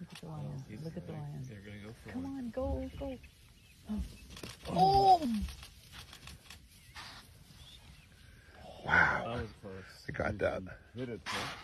Look at the lion. Oh, Look at the lion. They're gonna go for Come one. on, go, go. Oh. oh. Wow. That was close. I got that. Hit it, huh?